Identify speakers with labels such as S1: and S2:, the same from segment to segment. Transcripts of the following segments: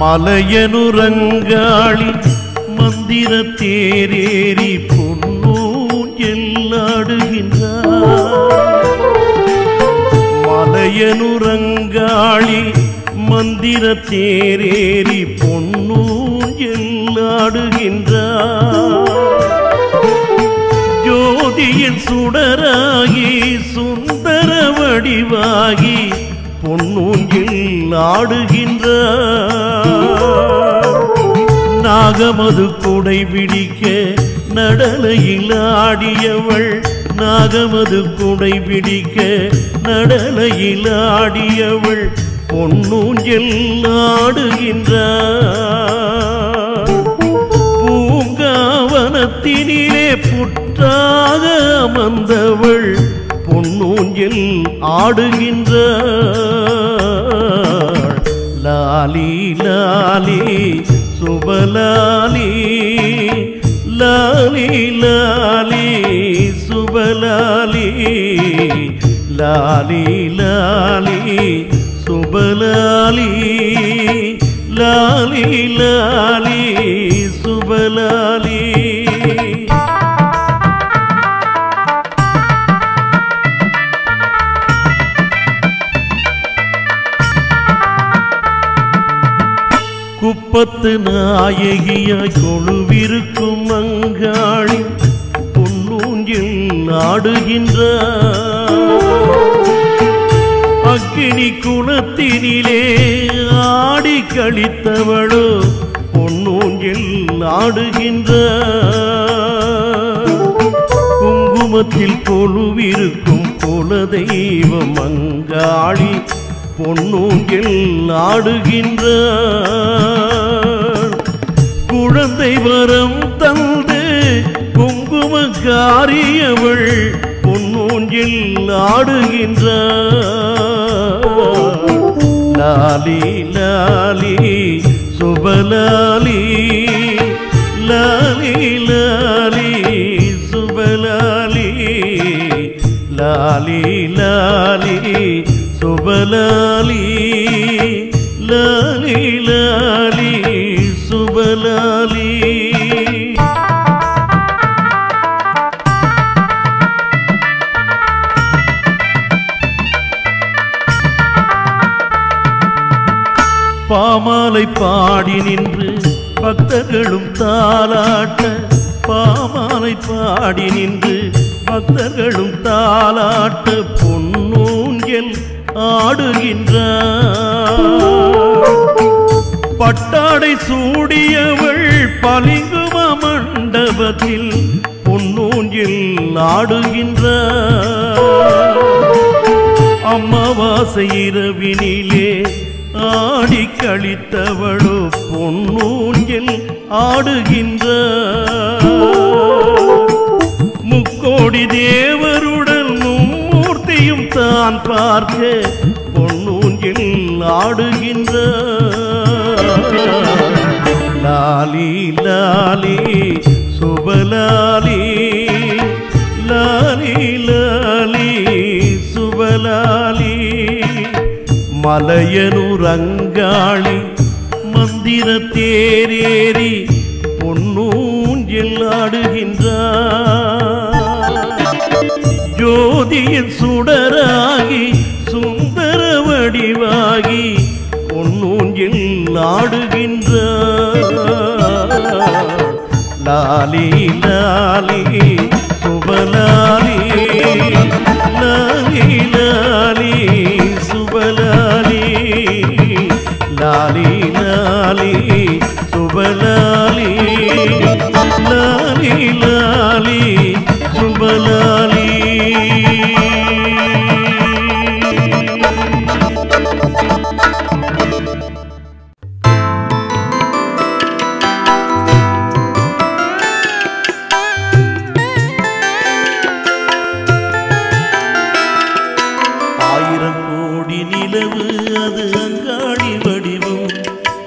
S1: மலையனுரங்காளி மந்திர தேரேறி பொன்னூன் எல்லாடுகின்றார் மலையனுரங்காளி மந்திர தேரேறி பொன்னூன் எல்லாடுகின்றார் ஜோதியின் சுடராகி சுந்தர வடிவாகி பொன்னூங்கில் ஆடுகின்ற நாகமது குடை பிடிக்க நடலையில் ஆடியவள் நாகமது குடை பிடிக்க நடலையில் ஆடியவள் பொன்னூஞ்சல் ஆடுகின்றார் பூங்காவனத்தினிலே புற்றாக அமர்ந்தவள் பொன்னூஞ்சில் ஆடுகின்ற லாலி லாலி சுபலாலி லாலி லாலி சுபலாலி லாலி லாலி சுபலாலி லாலி லாலி சுபலாலி. குப்பத்து நாயகியாய் கொழுவிருக்கும் அங்காளி பொன்னூஞ்சில் ஆடுகின்றார் அக்கினி குணத்தினிலே ஆடி கழித்தவளோ பொன்னூஞ்சில் ஆடுகின்றார் குங்குமத்தில் கொழுவிருக்கும் குல தெய்வம் அங்காளி பொன்னூங்கில் ஆடுகின்றார் குழந்தை வரம் தந்து குங்குமக்காரியவள் பொன்னூங்கில் ஆடுகின்றார். லாலி லாலி சுபலாலி லாலி லாலி சுபலாலி லாலி லாலி சுபலாலி. பாமாலை பாடி நின்று பக்தர்களும் தாளாட்ட பாமாலை பாடி நின்று பக்தர்களும் தாளாட்ட பொன்னூஞ்சல் ஆடுகின்றார். பட்டாடை சூடியவள் பளிங்கும மண்டபத்தில் பொன்னூஞ்சில் ஆடுகின்ற அமாவாசை இரவினிலே ஆடி கழித்தவளோ பொன்னூங்கில் ஆடுகின்ற. முக்கோடி தேவருடன் மும்மூர்த்தியும் தான் பார்க்க பொன்னூங்கில் ஆடுகின்ற. லாலி லாலி சுபலாலி லாலி லாலி சுபலாலி. மலையனுரங்காளி மந்திர தேரேறி பொன்னூஞ்சில் ஆடுகின்றார். ஜோதியின் சுடராகி சுந்தர வடிவாகி பொன்னூஞ்சில் ஆடுகின்றார். லாலி லாலி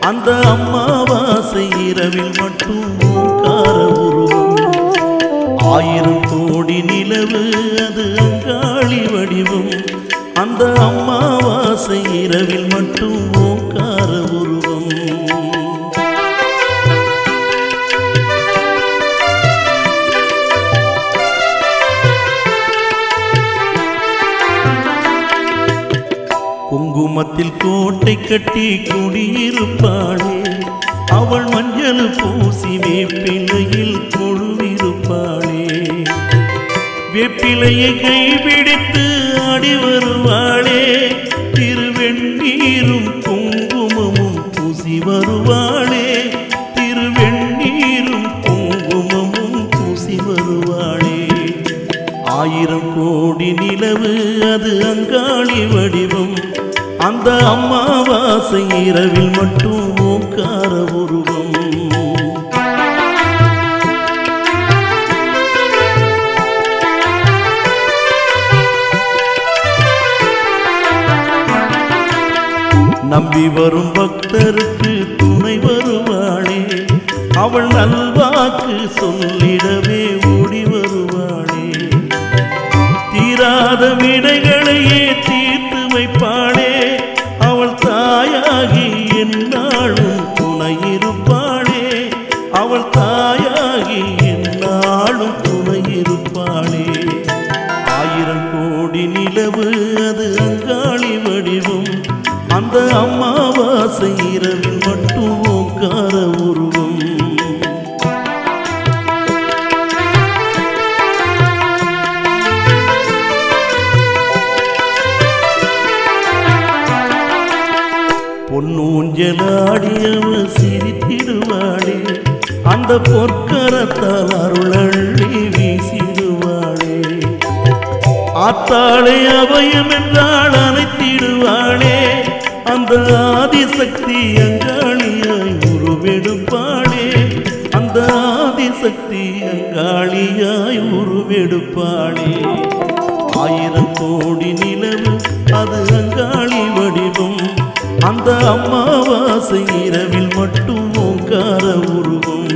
S1: அந்த அம்மாவாசை இரவில் மட்டும் ஓங்கார உருவம். ஆயிரம் கோடி நிலவு அது அங்காளி வடிவம். அந்த அம்மாவாசை இரவில் மட்டும் ஓங்கார உருவம் மனத்தில் கோட்டை கட்டி குடியிருப்பாளே. அவள் மஞ்சள் பூசி வேப்பிலையில் கொழுவிருப்பாளே. வேப்பிலையை கைபிடித்து அம்மாவாசை இரவில் மட்டும் மூக்கார உருவம். நம்பி வரும் பக்தருக்கு துணை வருவாளே. அவள் நல்வாக்கு சொல்லிடவே ஓடி வருவாளே. தீராத வினைகளையே தீர்த்து வைப்பான் பொன்னூஞ்சலாடியவ சிரித்திடுவாளே. அந்த பொற்கரத்தால் அருளள்ளி வீசிடுவாளே. ஆத்தாளே அபயம் என்றால் அனைத்திடுவாளே அந்த ஆதிசக்தி அங்காளியாய் உருவெடுப்பாளே. அந்த ஆதிசக்தி அங்காளியாய் உருவெடுப்பாளே. ஆயிரம் கோடி நிலவு அது அங்காளி அந்த அம்மாவாசை இரவில் மட்டும் ஓங்கார உருவம்.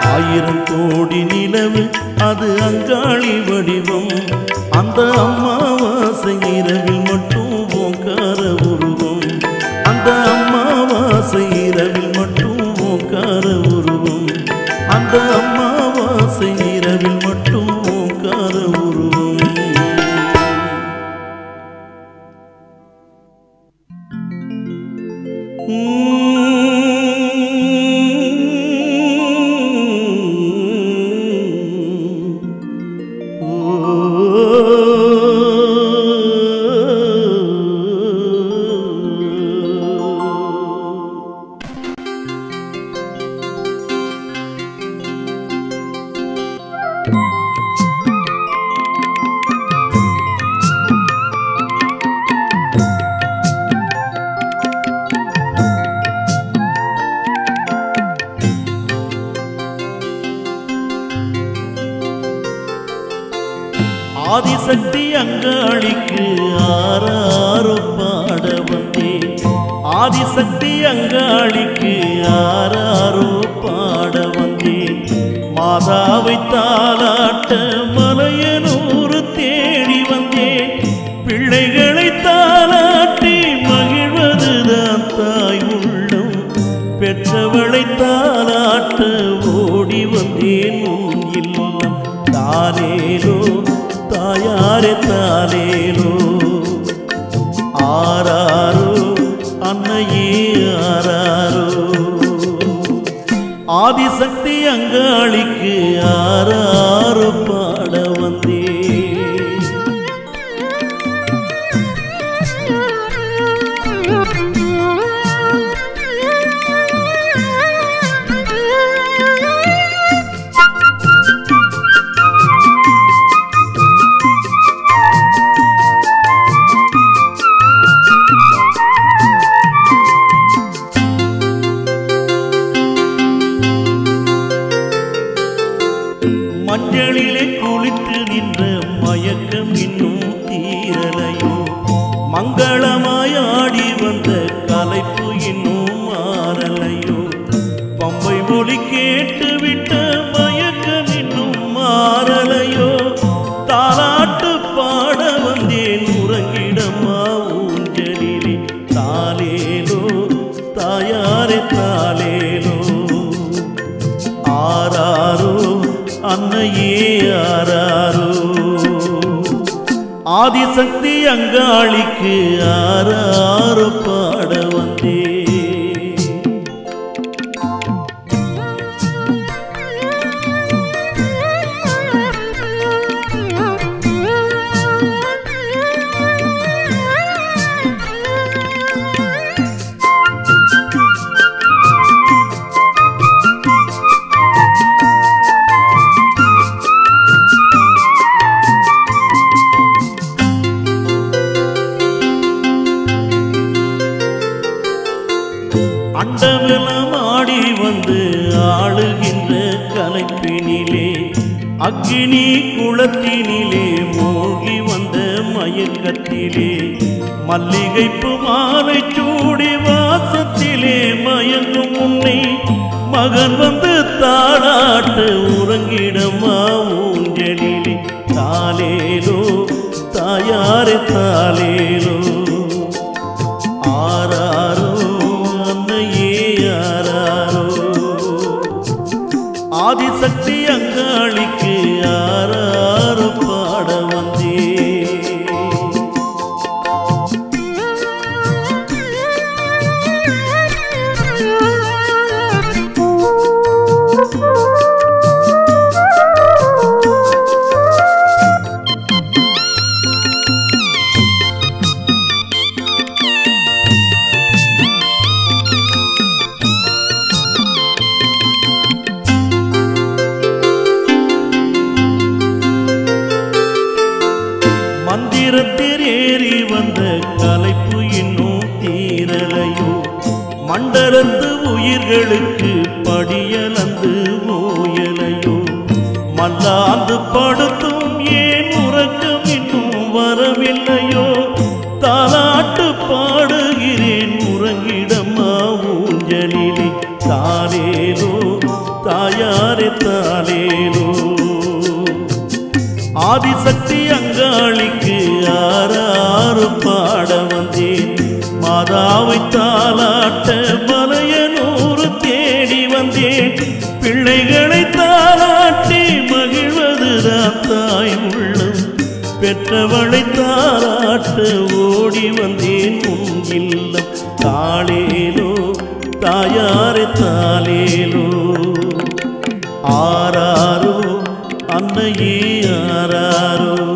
S1: ஆயிரம் கோடி நிலவு அது அங்காளி வடிவம். அந்த அம்மாவாசை இரவில் ஆதிசக்தி அங்காளிக்கு ஆறாரோ பாட வந்தேன் ஆதிசக்தி அங்காளிக்கு ஆறாரோ பாட வந்தேன் மாதாவை தாளாட்ட ஆதிசக்தி அங்காளிக்கு ஆறாறு பாட ஆராரோ அன்னையே ஆராரோ ஆதிசக்தி அங்காளிக்கு ஆறாறு அண்டவெல்லாம் ஆடி வந்து ஆளுகின்ற கலைப்பினிலே அக்னி குளத்தினிலே மூழ்கி வந்த மயக்கத்திலே மல்லிகைப்பு மாலை சூடி வாசத்திலே மயங்கும் உன்னை மகன் வந்து தாளாட்டு உறங்கிடமா மந்திரத்தில் ஏறி வந்த கலைப்பு இன்னும் தீரலையோ மண்டலந்து உயிர்களுக்கு படியலந்து ஓயலையோ மல்லாந்து படுத்தும் ஏன் உறக்கம் இன்னும் வரவில்லையோ தாலாட்டு பாடுகிறேன் உறங்கிடமா ஊஞ்சலிலே தாலேலோ தாயாரே தாலேலோ ஆதிசக்தி அங்காளிக்கு ஆறாறு பாட வந்தேன். மாதாவை தாளாட்ட மலைய நூறு தேடி வந்தேன். பிள்ளைகளை தாளாட்டி மகிழ்வதுதான் தாய் உள்ளம். பெற்றவளை தாளாட்ட ஓடி வந்தேன் உன் இல்லம். தாளேலோ தாயாரே தாளே ನಮ್ಮಯಿ ಯಾರಾರೋ